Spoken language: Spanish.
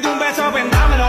pido un beso, vendámelo.